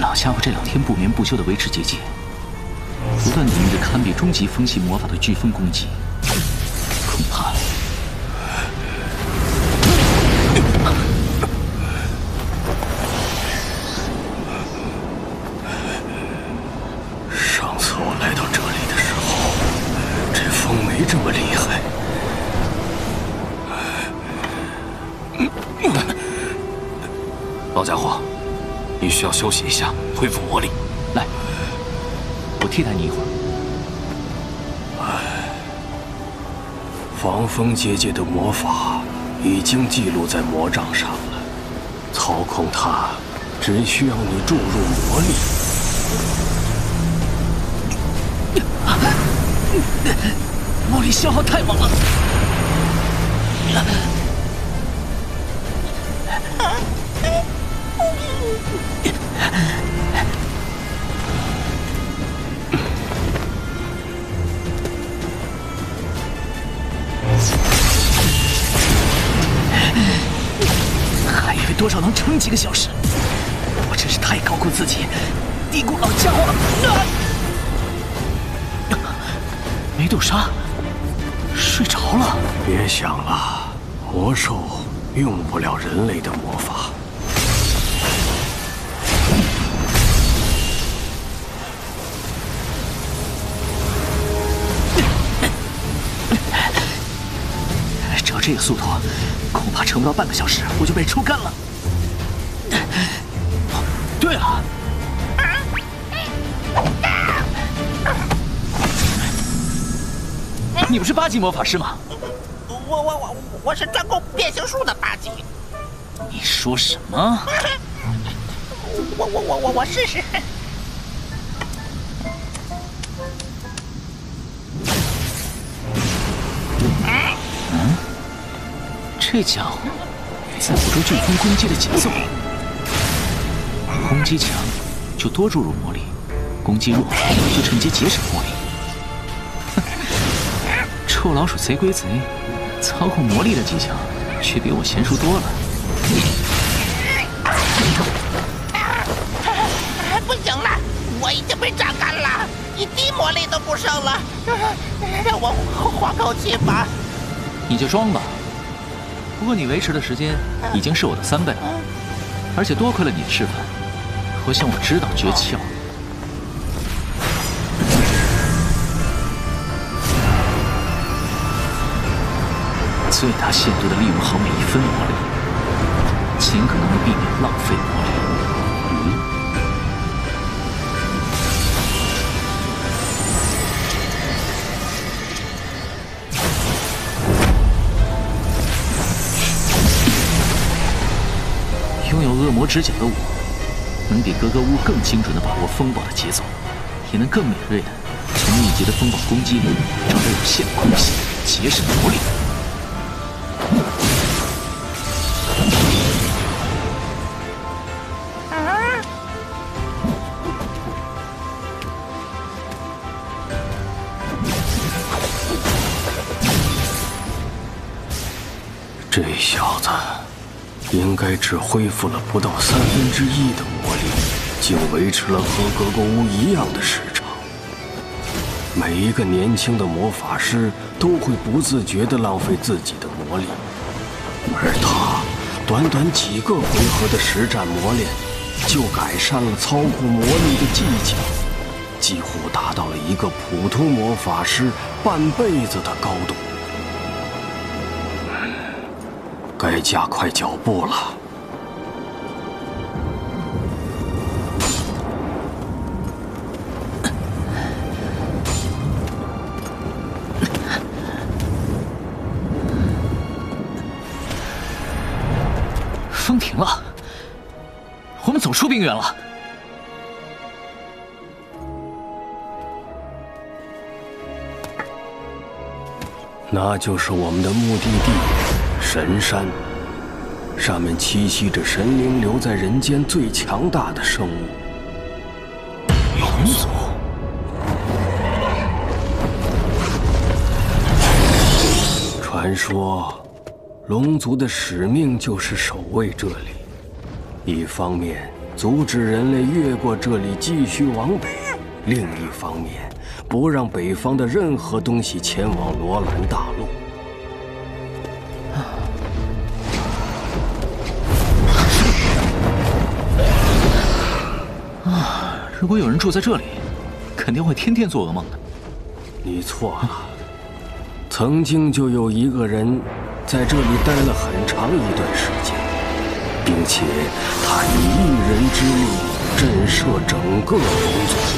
老家伙这两天不眠不休的维持结界，不断抵御着堪比终极风系魔法的飓风攻击，恐怕……上次我来到这里的时候，这风没这么厉害。老家伙，你需要休息一下，恢复魔力。来，我替代你一会儿。防风结界的魔法已经记录在魔杖上了，操控它只需要你注入魔力。魔力消耗太猛了。还以为多少能撑几个小时，我真是太高估自己，低估老家伙了。梅杜莎睡着了。别想了，魔兽用不了人类的魔法。这个速度，恐怕撑不到半个小时，我就被抽干了。对了，你不是八级魔法师吗？我我我我是专攻变形术的八级。你说什么？我我我我我试试。这家伙在捕捉飓风攻击的节奏，攻击强就多注入魔力，攻击弱就趁机节省魔力。哼，臭老鼠贼归贼，操控魔力的技巧却比我娴熟多了。不行了，我已经被榨干了，一滴魔力都不剩了，让我缓口气吧。你就装吧。不过你维持的时间已经是我的三倍了，而且多亏了你的示范，我想我知道诀窍。最大限度的利用好每一分魔力，尽可能的避免浪费魔力。指甲的我，能比格格巫更精准的把握风暴的节奏，也能更敏锐的从密集的风暴攻击里找到有限的空隙，节省魔力。这小子。应该只恢复了不到三分之一的魔力，竟维持了和格格巫一样的时长。每一个年轻的魔法师都会不自觉地浪费自己的魔力，而他短短几个回合的实战磨练，就改善了操控魔力的技巧，几乎达到了一个普通魔法师半辈子的高度。该加快脚步了。风停了，我们走出冰原了。那就是我们的目的地。神山，上面栖息着神灵留在人间最强大的生物——龙族。传说，龙族的使命就是守卫这里，一方面阻止人类越过这里继续往北；另一方面，不让北方的任何东西前往罗兰大陆。啊！如果有人住在这里，肯定会天天做噩梦的。你错了，曾经就有一个人在这里待了很长一段时间，并且他以一人之力震慑整个龙族。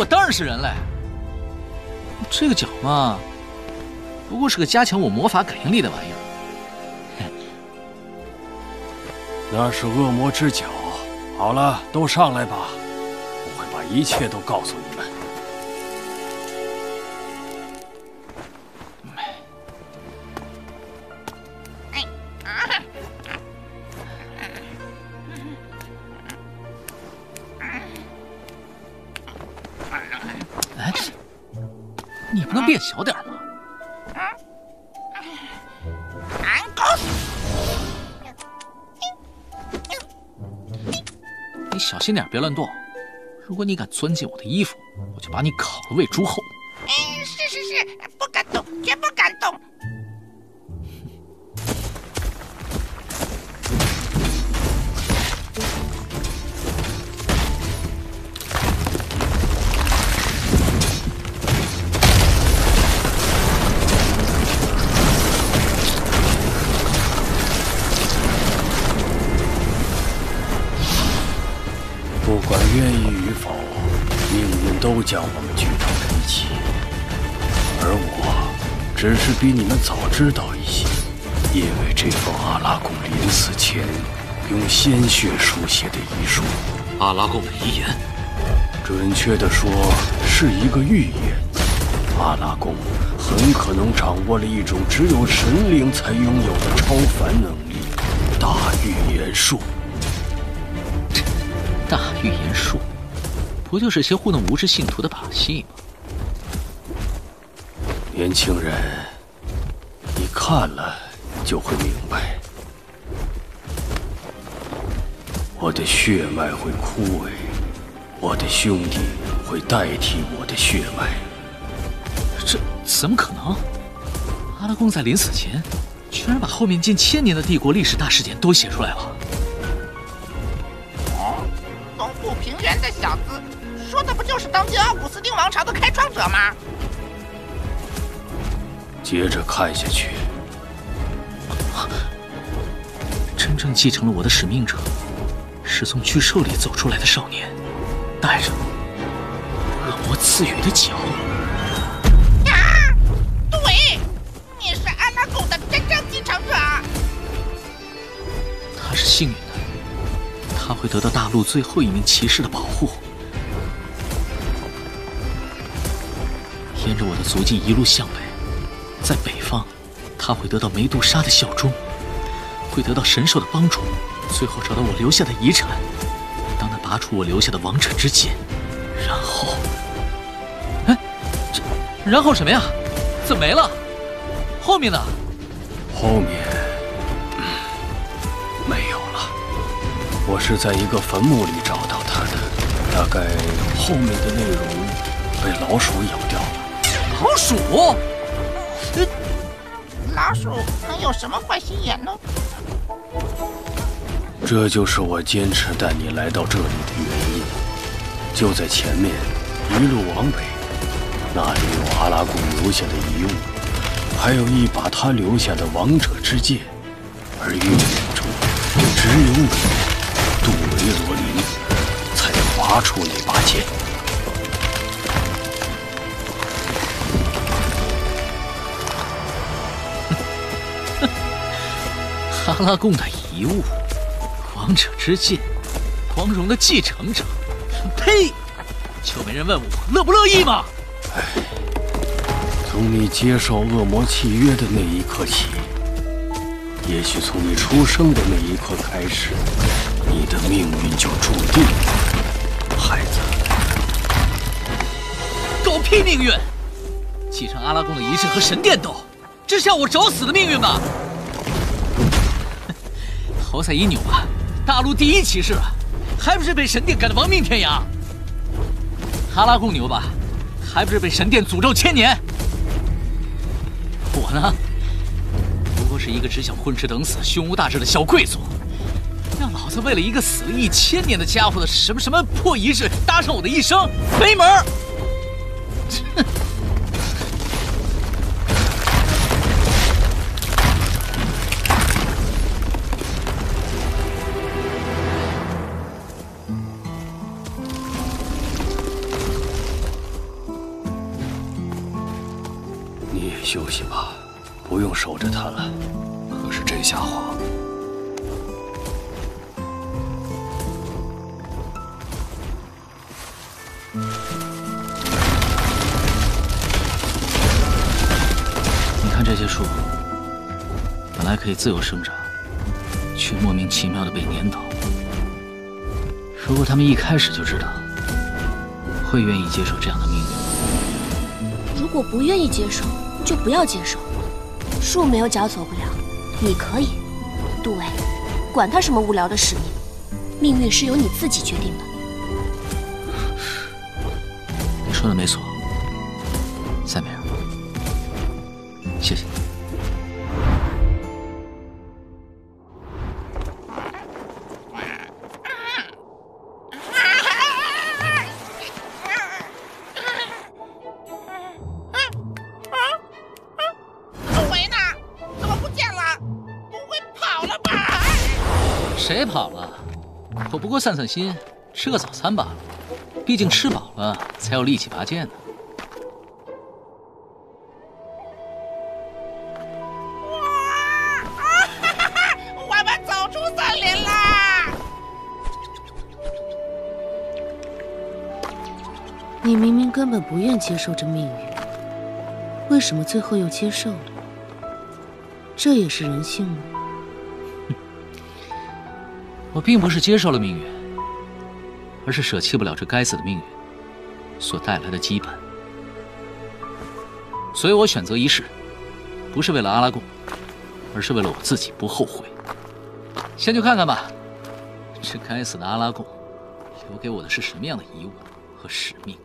我当然是人类。这个脚嘛，不过是个加强我魔法感应力的玩意儿。那是恶魔之脚。好了，都上来吧，我会把一切都告诉你们。你不能变小点吗？小心点，别乱动。如果你敢钻进我的衣服，我就把你烤了喂猪后。哎，是是是，不敢动，绝不敢动。将我们聚到了一起，而我只是比你们早知道一些，因为这封阿拉贡临死前用鲜血书写的遗书。阿拉贡的遗言，准确的说是一个预言。阿拉贡很可能掌握了一种只有神灵才拥有的超凡能力——大预言术。大预言术。不就是些糊弄无知信徒的把戏吗？年轻人，你看了就会明白，我的血脉会枯萎，我的兄弟会代替我的血脉。这怎么可能？阿拉贡在临死前，居然把后面近千年的帝国历史大事件都写出来了。说的不就是当今奥古斯丁王朝的开创者吗？接着看下去，真正继承了我的使命者，是从巨兽里走出来的少年，带着恶魔赐予的脚。啊！对，你是安拉贡的真正继承者。他是幸运的，他会得到大陆最后一名骑士的保护。着我的足迹一路向北，在北方，他会得到梅杜莎的效忠，会得到神兽的帮助，最后找到我留下的遗产，当他拔出我留下的王者之剑，然后，哎，这然后什么呀？怎么没了？后面呢？后面没有了。我是在一个坟墓里找到他的，大概后面的内容被老鼠咬掉了。老鼠，老鼠能有什么坏心眼呢？这就是我坚持带你来到这里的原因。就在前面，一路往北，那里有阿拉贡留下的遗物，还有一把他留下的王者之剑。而月亮中，只有你，杜维罗林，才划出那把剑。阿拉贡的遗物，王者之剑，光荣的继承者。呸！就没人问我乐不乐意吗？唉，从你接受恶魔契约的那一刻起，也许从你出生的那一刻开始，你的命运就注定了，孩子。狗屁命运！继承阿拉贡的仪式和神殿斗，这是要我找死的命运吗？侯赛因纽啊，大陆第一骑士啊，还不是被神殿赶得亡命天涯？哈拉贡牛吧，还不是被神殿诅咒千年？我呢，不过是一个只想混吃等死、胸无大志的小贵族，让老子为了一个死了一千年的家伙的什么什么破仪式搭上我的一生，没门儿！哼！休息吧，不用守着他了。可是这家伙，你看这些树，本来可以自由生长，却莫名其妙的被碾倒。如果他们一开始就知道，会愿意接受这样的命运。如果不愿意接受。就不要接受，树没有脚走不了，你可以。杜威，管他什么无聊的使命，命运是由你自己决定的。你说的没错，塞梅尔，谢谢。不过散散心，吃个早餐罢了。毕竟吃饱了才有力气拔剑呢。我们走出森林啦！你明明根本不愿接受这命运，为什么最后又接受了？这也是人性吗？我并不是接受了命运，而是舍弃不了这该死的命运所带来的羁绊，所以我选择一试，不是为了阿拉贡，而是为了我自己不后悔。先去看看吧，这该死的阿拉贡留给我的是什么样的遗物和使命。